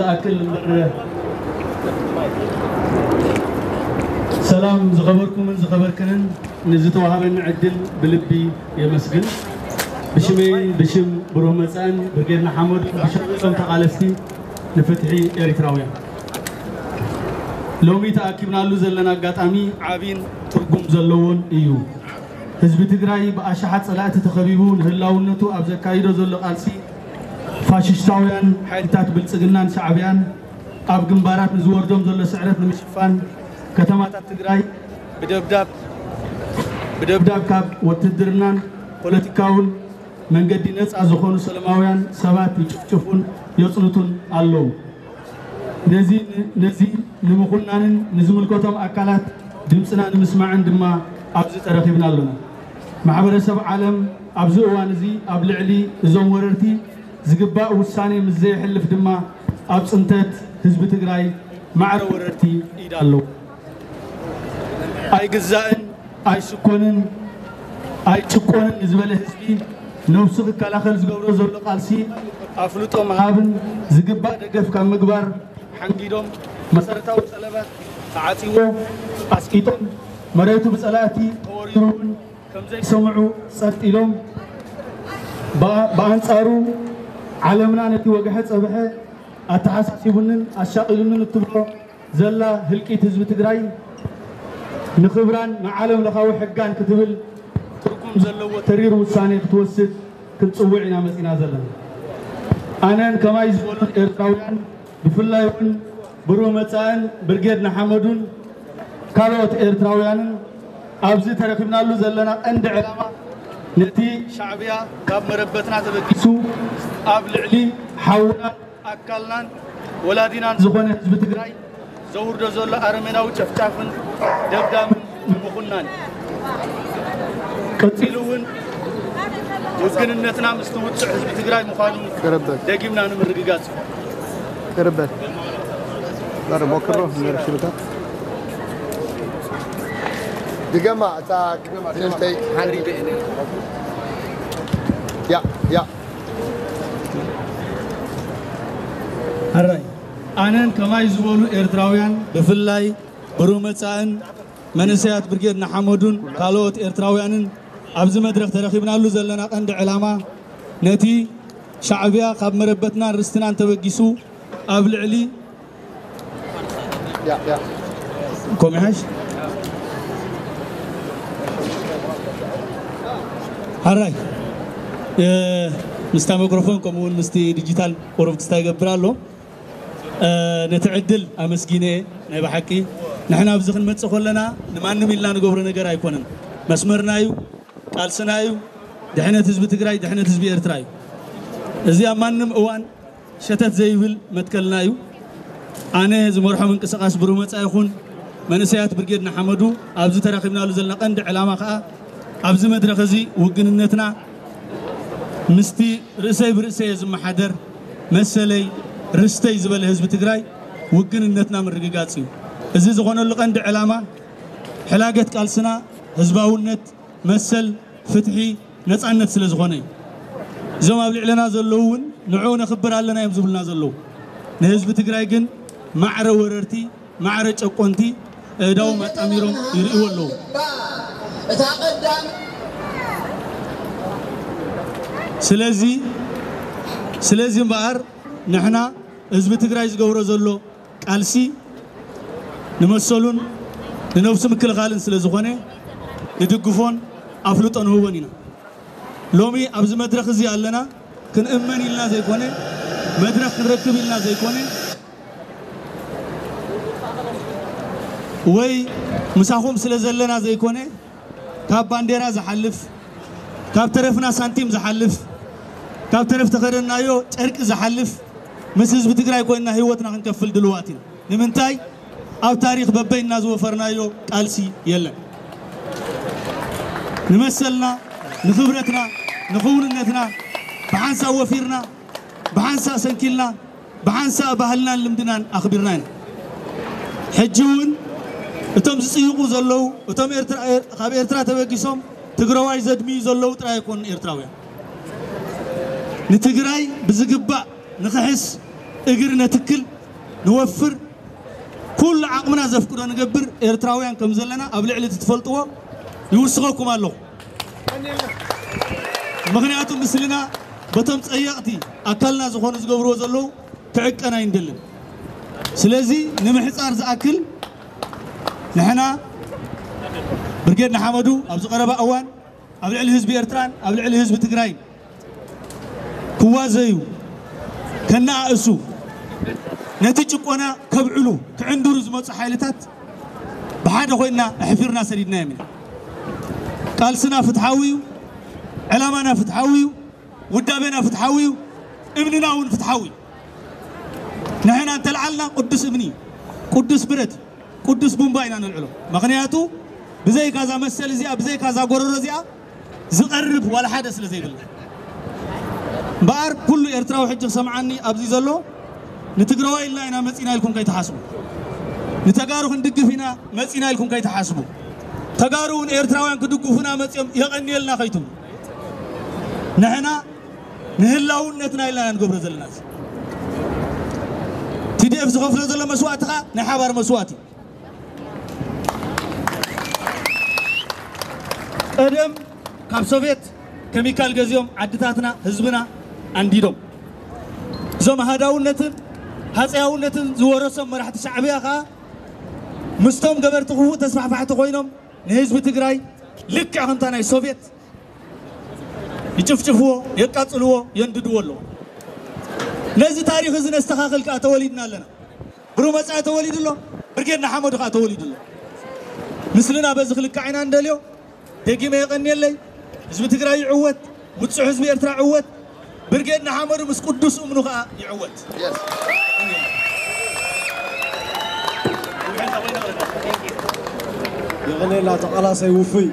ዝኣክል ሰላም ዝኸበርኩምን ዝኸበርክንን ንዝተዋሃበኒ ዕድል ብልቢ የመስግን ብሽመይን ብሽም ብሩህ መፃእን ብርጌድና ሓመድ ብሸቶም ተቓለስቲ ንፍትሒ ኤርትራውያን ሎሚ ተኣኪብናሉ ዘለና ኣጋጣሚ ዓብይን ትርጉም ዘለዎን እዩ ህዝቢ ትግራይ ብኣሽሓት ፀላእቲ ተኸቢቡ ንህላውነቱ ኣብ ዘካይዶ ዘሎ ቃልሲ ፋሽስታውያን ሓይልታት ብልፅግናን ሻዕብያን ኣብ ግንባራት ንዝወርዶም ዘሎ ስዕረት ንምሽፋን ከተማታት ትግራይ ብደብዳብ ብደብዳብ ካብ ውትድርናን ፖለቲካውን መንገዲ ነፃ ዝኾኑ ሰላማውያን ሰባት ይጭፍጭፉን የፅንቱን ኣለዉ ነዚ ንምኹናንን ንዝምልከቶም ኣካላት ድምፅና ንምስማዕን ድማ ኣብዚ ተረኺብና ኣለና ማሕበረሰብ ዓለም ኣብዚ እዋን እዚ ኣብ ልዕሊ እዞም ወረርቲ ዝግባእ ውሳኔ ምስ ዘየሕልፍ ድማ ኣብ ፅንተት ህዝቢ ትግራይ ማዕረ ወረርቲ ኢድ ኣለዉ ኣይግዛእን ኣይስኮንን ኣይጭቆንን ንዝበለ ህዝቢ ነብሱ ክከላኸል ዝገብሮ ዘሎ ቃልሲ ኣፍልጦ ምሃብን ዝግባእ ደገፍ ካብ ምግባር ሓንጊዶም መሰረታዊ ፀለባት ተዓፂዎ ኣስቂጦም መሬቱ ብፀላእቲ ተወሪሩ እውን ከምዘይሰምዑ ፀጥ ኢሎም ብኣንፃሩ ዓለምና ነቲ ወግሐ ፀብሐ ኣተሓሳሲቡንን ኣሻቂሉንን እትብሎ ዘላ ህልቂት ህዝቢ ትግራይ ንክብራን ንዓለም ለኻዊ ሕጋን ክትብል ትርጉም ዘለዎ ተሪር ውሳኔ ክትወስድ ክንፅውዕ ኢና መፂና ዘለና ኣነን ከማይ ዝበሉን ኤርትራውያን ብፍላይ እውን ብሩህ መፃእን ብርጌድ ንሓመዱን ካልኦት ኤርትራውያንን ኣብዚ ተረኪብናሉ ዘለና ቀንዲ ዕላማ ነቲ ሻዕብያ ካብ መረበትና ተበጊሱ ኣብ ልዕሊ ሓውናን ኣካልናን ወላዲናን ዝኾነ ህዝቢ ትግራይ ዘውርዶ ዘሎ ኣረሜናዊ ጨፍጫፍን ደብዳምን ንምኹናን ቀፂሉ እውን ውግንነትና ምስ ትውፅዕ ህዝቢ ትግራይ ምዃኑ ደጊምና ንምርግጋፅ ቅርበት ዛሬ ሞክሮ ነርሽሉታ ድገማ እታ ክልተይ ሓንቲ هرأي. أنا كما يزولوا إيرتراويان بفلاي برومتان منسيات برجير نحمدون كالوت إيرتراويان أبز مدرخ ترخيبنا له زلنا عند علامة. نتي شعبيا قب مربتنا رستنا أنت بقيسو قبل علي كم هاش هرأي آه، مستا ميكروفون كمون مستي ديجيتال ورفت ستايقبرالو نتعدل أمسكينه نبى حكي نحن أبزخن متصخ لنا نمان ميلنا نقبر نجرا يكونن مسمر نايو قالسنا يو دحنا تزبي تجري دحنا تزبي إرتراي إذا أمانم أوان شتت زيفل متكل نايو أنا زمرحة من قصة برومات متأخون من سيات برجير نحمدو أبز تراقبنا لزلنا قند علامة خاء أبز مدرخزي وجننتنا مستي رسي برسي زم حدر مسلي ርእሰይ ብርእሰየ ዝመሓደር መሰለይ ርስተይ ዝበለ ህዝቢ ትግራይ ውግንነትና ምርግጋፅ እዩ እዚ ዝኾነሉ ቀንዲ ዕላማ ሕላገት ቃልስና ህዝባውነት መሰል ፍትሒ ነፃነት ስለ ዝኾነ እዩ እዞም ኣብ ልዕልና ዘለዉ እውን ንዕኡ ነኽብር ኣለና እዮም ዝብሉና ዘለዉ ንህዝቢ ትግራይ ግን ማዕረ ወረርቲ ማዕረ ጨቆንቲ እዳዎም ኣጣሚሮም ይርእዎ ኣለዉ እታ ቀዳም ስለዚ ስለዚ እምበኣር ንሕና ህዝቢ ትግራይ ዝገብሮ ዘሎ ቃልሲ ንመሰሉን ንነብሲ ምክልኻልን ስለ ዝኾነ ንድግፎን ኣፍልጦ ንህቦን ኢና ሎሚ ኣብዚ መድረክ እዚ ኣለና ክንእመን ኢልና ዘይኮነ መድረክ ክንረክብ ኢልና ዘይኮነ ወይ ምሳኹም ስለ ዘለና ዘይኮነ ካብ ባንዴራ ዝሓልፍ ካብ ተረፍና ሳንቲም ዝሓልፍ ካብ ተረፍ ተኸደናዮ ጨርቂ ዝሓልፍ ምስ ህዝቢ ትግራይ ኮይንና ህይወትና ክንከፍል ድልዋት ኢና ንምንታይ ኣብ ታሪክ በበይና ዝወፈርናዮ ቃልሲ የለን ንመሰልና ንክብረትና ንኽውንነትና ብሓንሳብ ወፊርና ብሓንሳብ ሰንኪልና ብሓንሳብ ባህልናን ልምድናን ኣኽቢርና ኢና ሕጂ እውን እቶም ዝፅይቑ ዘለዉ እቶም ካብ ኤርትራ ተበጊሶም ትግራዋይ ዘድምዩ ዘለዉ ጥራይ ኣይኮኑን ኤርትራውያን ንትግራይ ብዝግባእ نخحس اجرنا تكل نوفر كل عقمنا زفكرنا نقبر إرتراويان كم زلنا قبل علة تفلتوا يوسخوكم الله مغنياتهم مثلنا بتمت أيقتي أكلنا زخون زقبرو زلو تعك أنا يندلم سلازي نمحص أرز أكل نحنا برقيدنا حمدو أبزو قربة أوان قبل علة هزبي إرتران قبل علة هزب تقرأي كوازيو ከነኣእሱ ነቲ ጭቆና ከብዕሉ ክዕንድሩ ዝመፁ ሓይልታት ብሓደ ኮይንና ኣሕፊርና ሰዲድና እዮም ኢና ቃልስና ፍትሓዊ እዩ ዕላማና ፍትሓዊ እዩ ውዳቤና ፍትሓዊ እዩ እምንና እውን ፍትሓዊ እዩ ንሕና እንተለዓልና ቅዱስ እምኒ ቅዱስ ብረት ቅዱስ ቡምባ ኢና ንልዕሎ ምክንያቱ ብዘይ ካዛ መሰል እዚኣ ብዘይ ካዛ ጎረሮ እዚኣ ዝቐርብ ዋላ ሓደ ስለ ዘይብልና بار كل إرتراو حج سمعني أبزي زلو. نتقروا إلا إنا مسئنا لكم كي تحاسبوا. نتقاروا ندقفنا مسئنا لكم كي تحاسبوا. تقاروا إرتراو أن كدقفنا مسئنا يغني لنا خيتم. نحنا نهلاون نتنا إلا أن قبر زلنا. تدي أفز خفر زل مسواتها نحبر مسواتي. قدم كاب سوفيت كميكال غزيوم عدتاتنا حزبنا أنديدهم زم هداونتن هزياونتن زورسهم ما مرحت شعبية خا مستوم قبر تقوه تسمح فحت قوينهم نهزب بتجري لك عن تنا السوفيت يشوف يشوفشوفه يقتلوه ينددوه له نزي تاريخ زين استخاخل كأتوليدنا لنا برومس أتوليد له برجعنا حمد أتوليد له مثلنا بزخل كعينا ندليو تجي ما يغني لي زبتك راي عوت وتسع زبير ترى عوت ብርጌድና ሓመዱ ምስ ቅዱስ እምኑ ከዓ ይዕወት Yes. يغني لا تقلا سيوفي